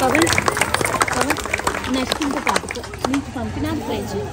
Pawan Pawan next ఇంకో పాపకు మీకు పంపినా ట్రై చేయి